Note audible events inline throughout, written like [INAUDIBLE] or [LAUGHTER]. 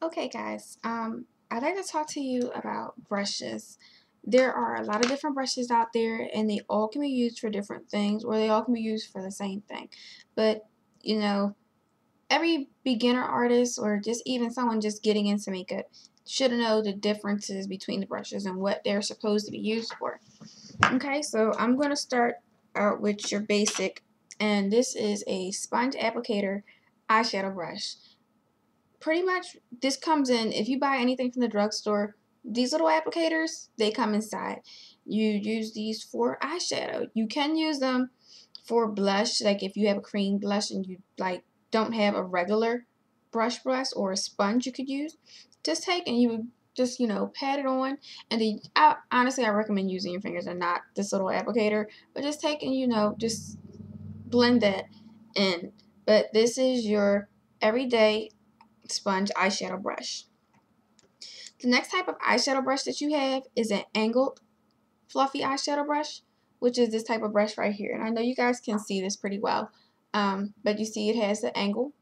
Okay guys, um, I'd like to talk to you about brushes. There are a lot of different brushes out there and they all can be used for different things or they all can be used for the same thing. But, you know, every beginner artist or just even someone just getting into makeup should know the differences between the brushes and what they're supposed to be used for. Okay, so I'm going to start out with your basic and this is a sponge applicator eyeshadow brush pretty much this comes in if you buy anything from the drugstore these little applicators they come inside. You use these for eyeshadow. You can use them for blush like if you have a cream blush and you like don't have a regular brush brush or a sponge you could use just take and you would just you know pat it on. And then I, honestly I recommend using your fingers and not this little applicator but just take and you know just blend that in. But this is your everyday sponge eyeshadow brush. The next type of eyeshadow brush that you have is an angled fluffy eyeshadow brush, which is this type of brush right here. And I know you guys can see this pretty well, um, but you see it has the angle.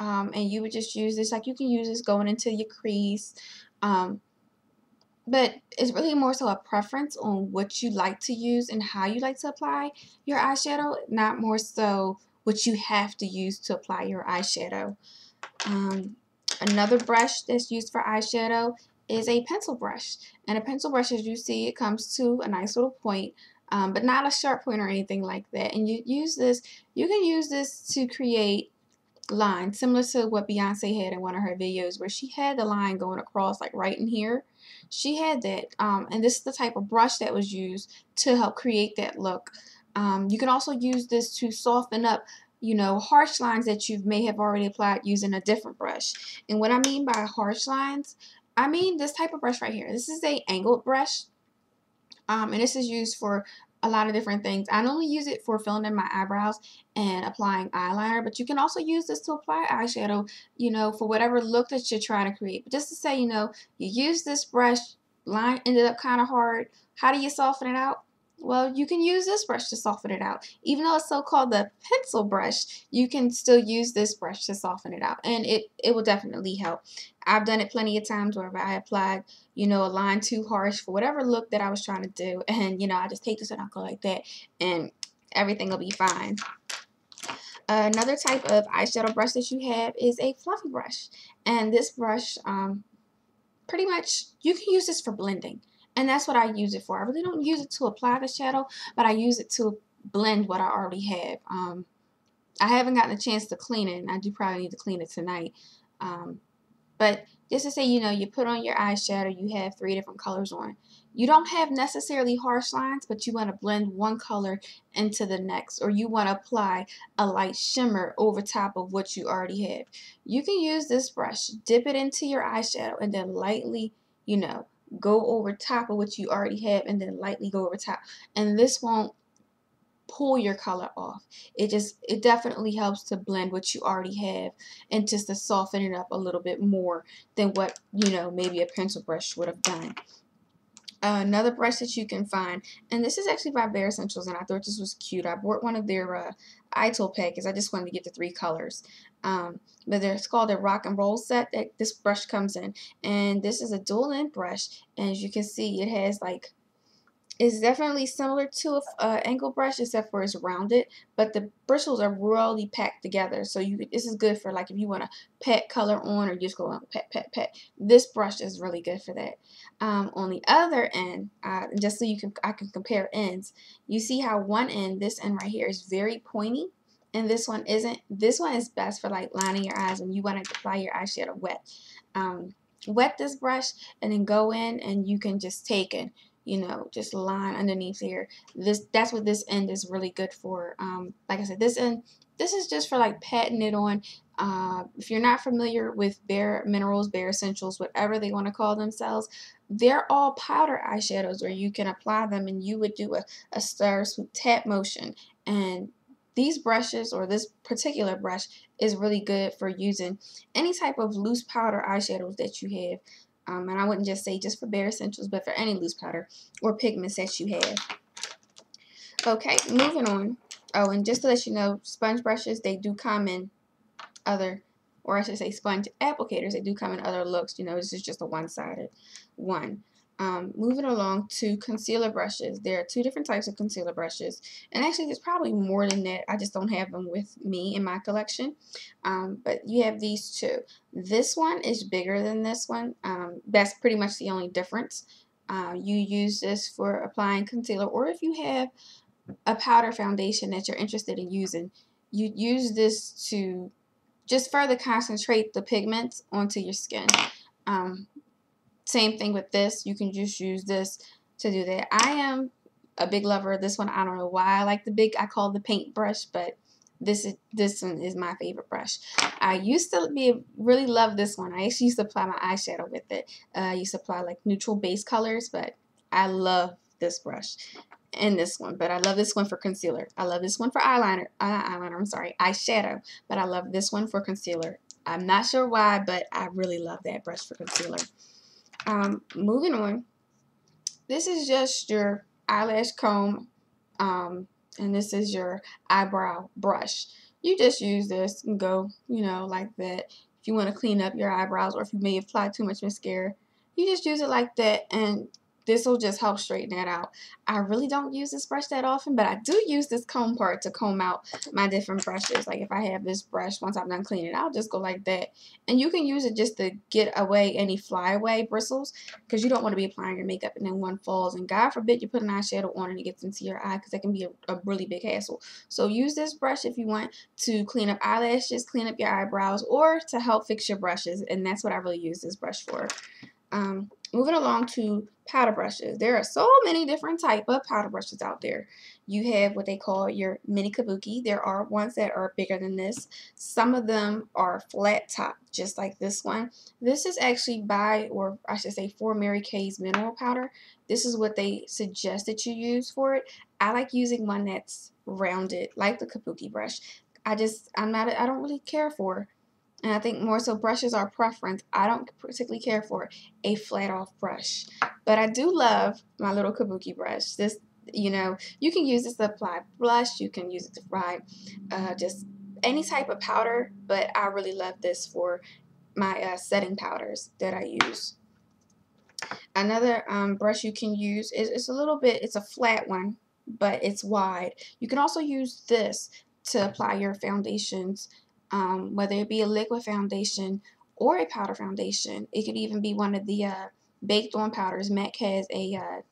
Um, and you would just use this, like you can use this going into your crease. Um, but it's really more so a preference on what you like to use and how you like to apply your eyeshadow, not more so what you have to use to apply your eyeshadow. Um, another brush that's used for eyeshadow is a pencil brush. And a pencil brush, as you see, it comes to a nice little point, um, but not a sharp point or anything like that. And you use this, you can use this to create lines, similar to what Beyonce had in one of her videos where she had the line going across like right in here. She had that, um, and this is the type of brush that was used to help create that look. Um, you can also use this to soften up you know, harsh lines that you may have already applied using a different brush. And what I mean by harsh lines, I mean this type of brush right here. This is a angled brush. Um, and this is used for a lot of different things. I only use it for filling in my eyebrows and applying eyeliner, but you can also use this to apply eyeshadow, you know, for whatever look that you're trying to create. But just to say, you know, you use this brush, line ended up kind of hard. How do you soften it out? Well, you can use this brush to soften it out. Even though it's so-called the pencil brush, you can still use this brush to soften it out. And it, it will definitely help. I've done it plenty of times where I applied, you know, a line too harsh for whatever look that I was trying to do. [LAUGHS] And, you know, I just take this and I go like that and everything will be fine. Another type of eyeshadow brush that you have is a fluffy brush. And this brush, um, pretty much, you can use this for blending. And that's what I use it for. I really don't use it to apply the shadow, but I use it to blend what I already have. Um, I haven't gotten a chance to clean it, and I do probably need to clean it tonight. Um, but just to say, you know, you put on your eyeshadow, you have three different colors on. You don't have necessarily harsh lines, but you want to blend one color into the next, or you want to apply a light shimmer over top of what you already have. You can use this brush, dip it into your eyeshadow, and then lightly, you know, go over top of what you already have and then lightly go over top. And this won't pull your color off. It just, it definitely helps to blend what you already have and just to soften it up a little bit more than what, you know, maybe a pencil brush would have done. Another brush that you can find, and this is actually by Bare Escentuals and I thought this was cute. I bought one of their uh, Eyetool packets. I just wanted to get the three colors. Um, but it's called a rock and roll set that this brush comes in. And this is a dual end brush. And as you can see, it has like it's definitely similar to an uh, angle brush except for it's rounded, but the bristles are really packed together. So you this is good for like if you want to pat color on or just go on pat pat pat. This brush is really good for that. Um, on the other end, uh, just so you can I can compare ends, you see how one end, this end right here, is very pointy, and this one isn't. This one is best for like lining your eyes when you want to apply your eyeshadow wet. Um, wet this brush and then go in and you can just take it you know, just line underneath here. This That's what this end is really good for. Um, like I said, this end, this is just for like patting it on. Uh, if you're not familiar with Bare Minerals, Bare Escentuals, whatever they want to call themselves, they're all powder eyeshadows where you can apply them and you would do a, a star swoop tap motion. And these brushes or this particular brush is really good for using any type of loose powder eyeshadows that you have. Um, and I wouldn't just say just for Bare Escentuals, but for any loose powder or pigments that you have. Okay, moving on. Oh, and just to let you know, sponge brushes, they do come in other or I should say sponge applicators. They do come in other looks. You know, this is just a one-sided one. Um, moving along to concealer brushes. There are two different types of concealer brushes. And actually, there's probably more than that. I just don't have them with me in my collection. Um, but you have these two. This one is bigger than this one. Um, that's pretty much the only difference. Uh, you use this for applying concealer. Or if you have a powder foundation that you're interested in using, you use this to just further concentrate the pigments onto your skin. Um, same thing with this. You can just use this to do that. I am a big lover of this one. I don't know why I like the big, I call the paint brush, but this is this one is my favorite brush. I used to be really love this one. I actually used to apply my eyeshadow with it. Uh, I used to apply like neutral base colors, but I love this brush and this one. But I love this one for concealer. I love this one for eyeliner. Uh, eyeliner, I'm sorry, eyeshadow. But I love this one for concealer. I'm not sure why, but I really love that brush for concealer. Um, moving on. This is just your eyelash comb. Um, and this is your eyebrow brush. You just use this and go, you know, like that. If you want to clean up your eyebrows or if you may apply too much mascara, you just use it like that and this will just help straighten that out. I really don't use this brush that often, but I do use this comb part to comb out my different brushes. Like if I have this brush, once I'm done cleaning, I'll just go like that. And you can use it just to get away any flyaway bristles because you don't want to be applying your makeup and then one falls. And God forbid you put an eyeshadow on and it gets into your eye because that can be a, a really big hassle. So use this brush if you want to clean up eyelashes, clean up your eyebrows, or to help fix your brushes. And that's what I really use this brush for. Um, moving along to powder brushes. There are so many different type of powder brushes out there. You have what they call your mini kabuki. There are ones that are bigger than this. Some of them are flat top, just like this one. This is actually by, or I should say for Mary Kay's mineral powder. This is what they suggest that you use for it. I like using one that's rounded, like the kabuki brush. I just, I'm not, I don't really care for and I think more so brushes are preference. I don't particularly care for a flat off brush. But I do love my little kabuki brush. This, you know, you can use this to apply blush. You can use it to apply uh, just any type of powder. But I really love this for my uh, setting powders that I use. Another um, brush you can use is it's a little bit, it's a flat one, but it's wide. You can also use this to apply your foundations um, whether it be a liquid foundation or a powder foundation. It could even be one of the uh, baked on powders. MAC has a, uh,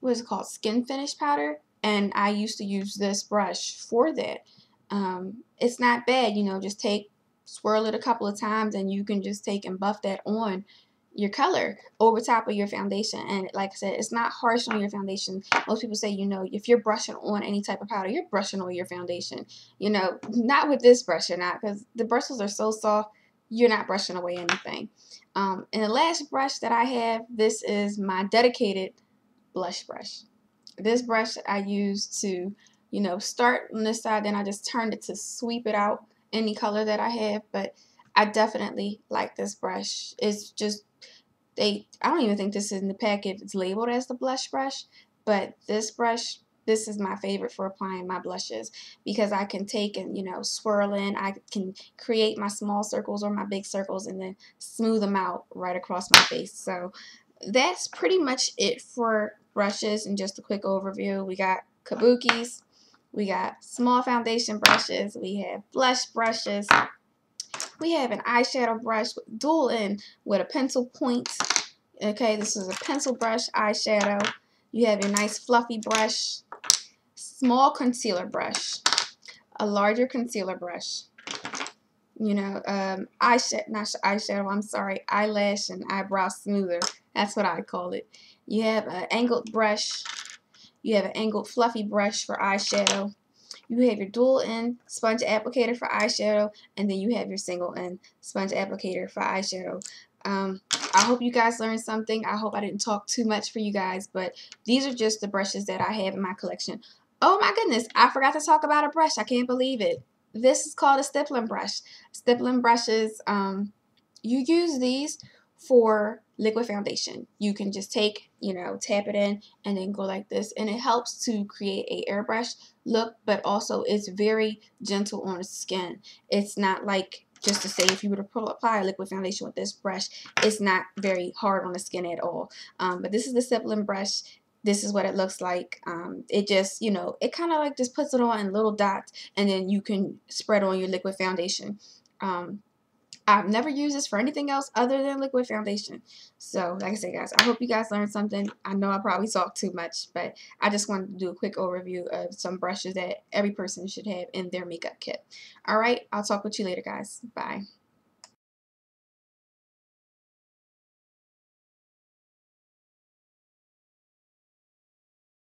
what is it called, skin finish powder. And I used to use this brush for that. Um, it's not bad, you know, just take, swirl it a couple of times and you can just take and buff that on your color over top of your foundation. And like I said, it's not harsh on your foundation. Most people say, you know, if you're brushing on any type of powder, you're brushing on your foundation. You know, not with this brush, you're not, because the bristles are so soft, you're not brushing away anything. Um, and the last brush that I have, this is my dedicated blush brush. This brush I use to, you know, start on this side, then I just turned it to sweep it out any color that I have. But I definitely like this brush. It's just they I don't even think this is in the packet. It's labeled as the blush brush, but this brush this is my favorite for applying my blushes because I can take and you know swirl in I can create my small circles or my big circles and then smooth them out right across my face so that's pretty much it for brushes and just a quick overview we got kabukis we got small foundation brushes we have blush brushes we have an eyeshadow brush with dual end with a pencil point. Okay, this is a pencil brush eyeshadow. You have your nice fluffy brush, small concealer brush, a larger concealer brush. You know, um, eyeshadow, not eyeshadow, I'm sorry, eyelash and eyebrow smoother. That's what I call it. You have an angled brush. You have an angled fluffy brush for eyeshadow. You have your dual end sponge applicator for eyeshadow, and then you have your single end sponge applicator for eyeshadow. Um, I hope you guys learned something. I hope I didn't talk too much for you guys, but these are just the brushes that I have in my collection. Oh my goodness, I forgot to talk about a brush. I can't believe it. This is called a stippling brush. Stippling brushes, um, you use these for liquid foundation. You can just take, you know, tap it in and then go like this. And it helps to create a airbrush look, but also it's very gentle on the skin. It's not like just to say if you were to apply a liquid foundation with this brush, it's not very hard on the skin at all. Um, but this is the Stippling brush. This is what it looks like. Um, it just, you know, it kind of like just puts it on in little dots and then you can spread on your liquid foundation. Um, I've never used this for anything else other than liquid foundation. So, like I said, guys, I hope you guys learned something. I know I probably talked too much, but I just wanted to do a quick overview of some brushes that every person should have in their makeup kit. All right, I'll talk with you later, guys. Bye.